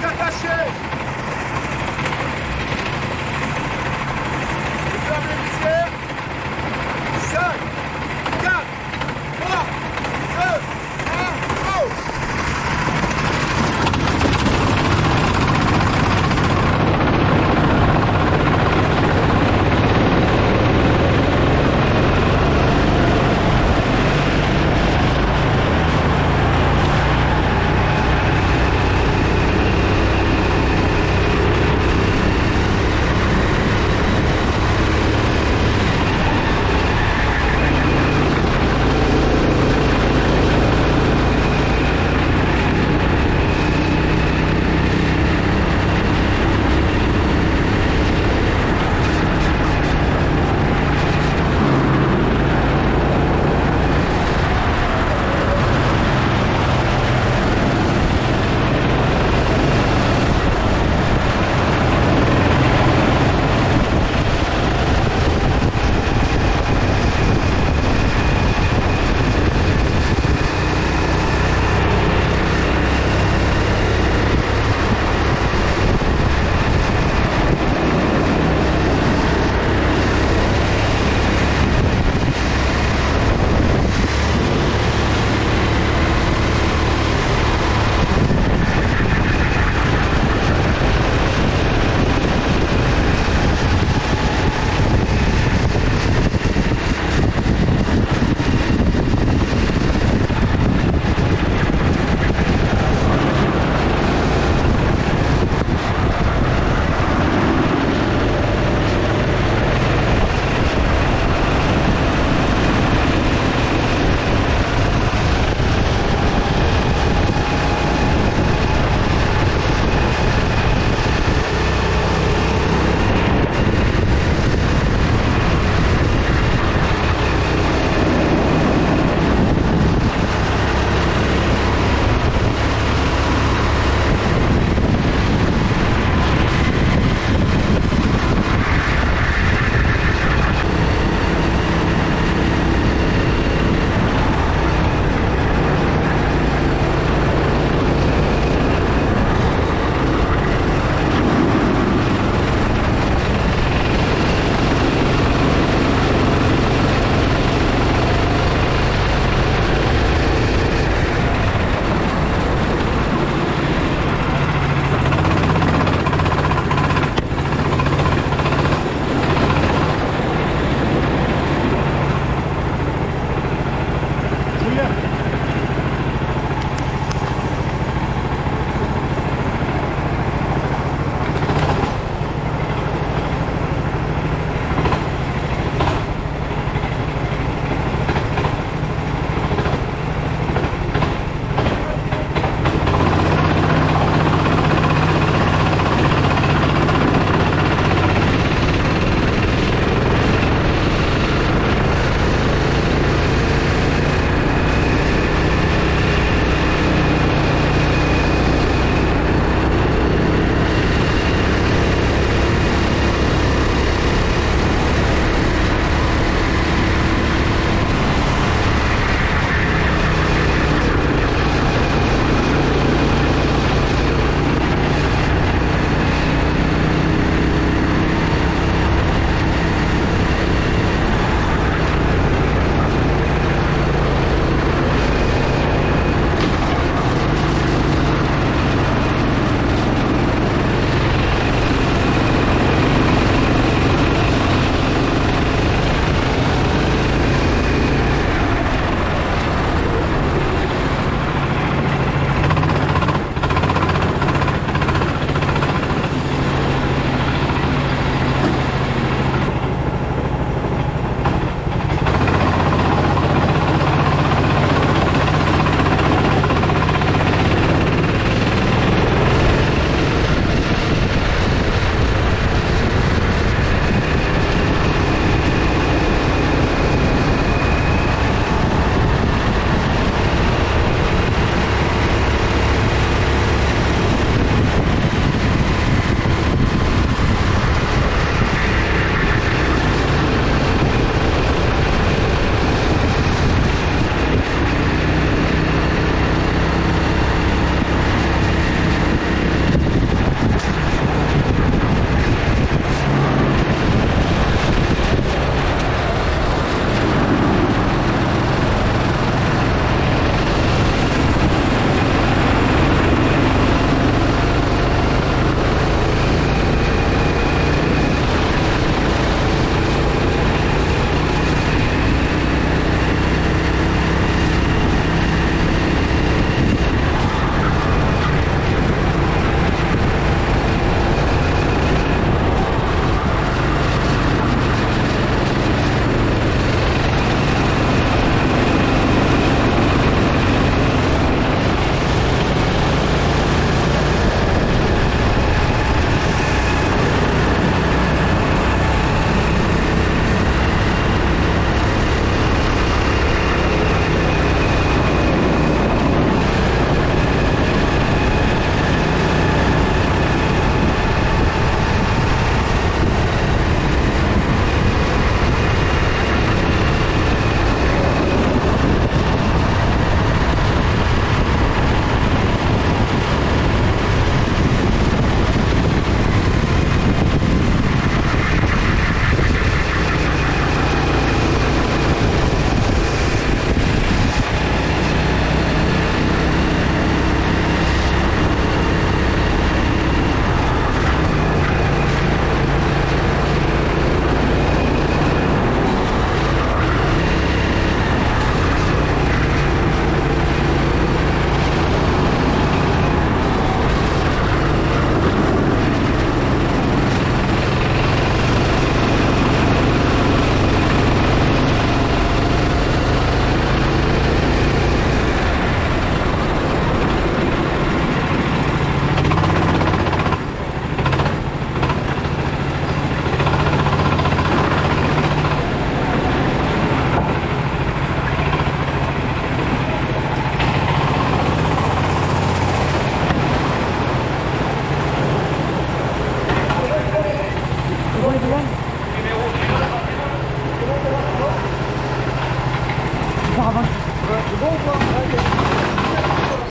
Cataxê!